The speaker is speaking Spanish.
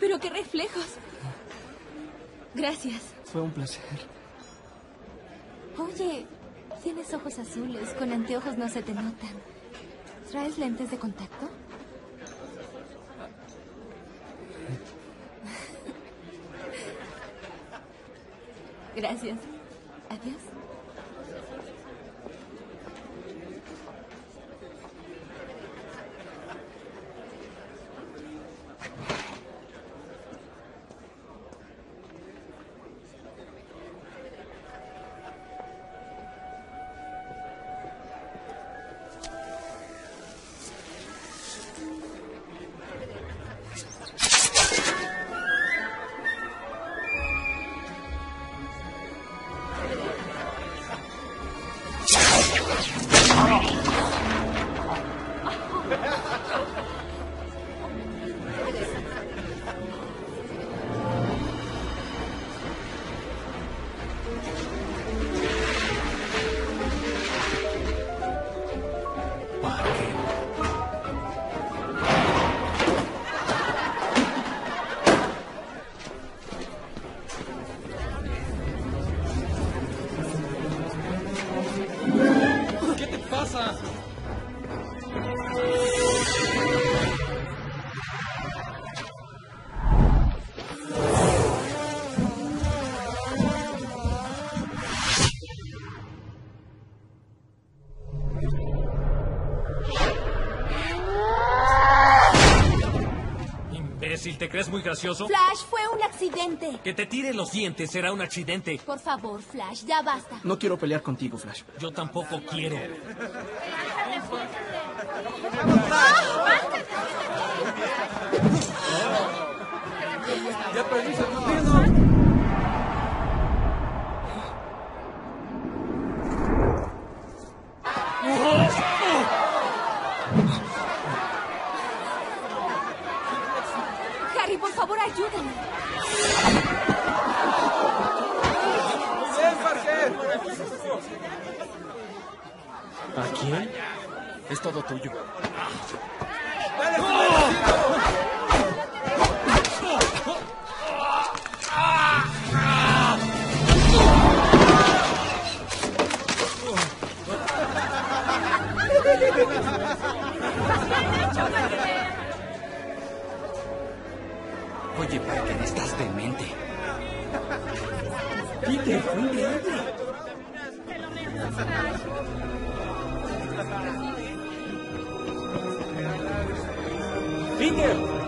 Pero qué reflejos. Gracias. Fue un placer. Oye, tienes ojos azules. Con anteojos no se te notan. ¿Traes lentes de contacto? Gracias. Adiós. Imbécil, ¿te crees muy gracioso? Flash, fue un accidente. Que te tire los dientes será un accidente. Por favor, Flash, ya basta. No quiero pelear contigo, Flash. Yo tampoco quiero. Ya ¿A quién? Es todo tuyo. Oye, Parker, estás demente. Peter, fue increíble. Peter.